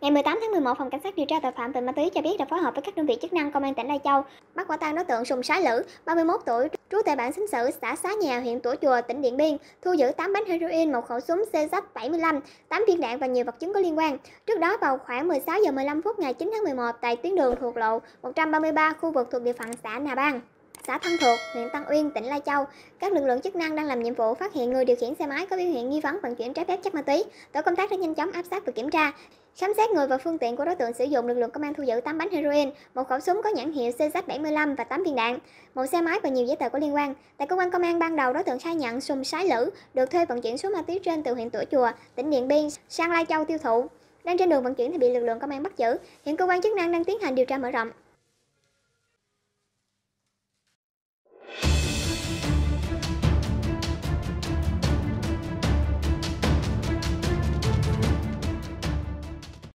Ngày 18 tháng 11, Phòng Cảnh sát điều tra tội phạm về ma túy cho biết đã phối hợp với các đơn vị chức năng công an tỉnh Lai Châu bắt quả tang đối tượng Sùng Sái Lữ, 31 tuổi, trú tại bản xính sự xã Xá Nhà, huyện Tủa Chùa, tỉnh Điện Biên, thu giữ 8 bánh heroin, một khẩu súng CZ75, 8 viên đạn và nhiều vật chứng có liên quan. Trước đó vào khoảng 16 giờ 15 phút ngày 9 tháng 11 tại tuyến đường thuộc lộ 133 khu vực thuộc địa phận xã Nà Bang, xã Thân Thuộc, huyện Tân Uyên, tỉnh Lai Châu, các lực lượng chức năng đang làm nhiệm vụ phát hiện người điều khiển xe máy có biểu hiện nghi vấn vận chuyển trái phép chất ma túy. Tổ công tác đã nhanh chóng áp sát và kiểm tra. Khám xét người và phương tiện của đối tượng sử dụng, lực lượng công an thu giữ 8 bánh heroin, một khẩu súng có nhãn hiệu CZ75 và 8 viên đạn, một xe máy và nhiều giấy tờ có liên quan. Tại cơ quan công an ban đầu, đối tượng khai nhận Sùng Sái Lữ được thuê vận chuyển số ma túy trên từ huyện Tủa Chùa, tỉnh Điện Biên sang Lai Châu tiêu thụ. Đang trên đường vận chuyển thì bị lực lượng công an bắt giữ. Hiện cơ quan chức năng đang tiến hành điều tra mở rộng.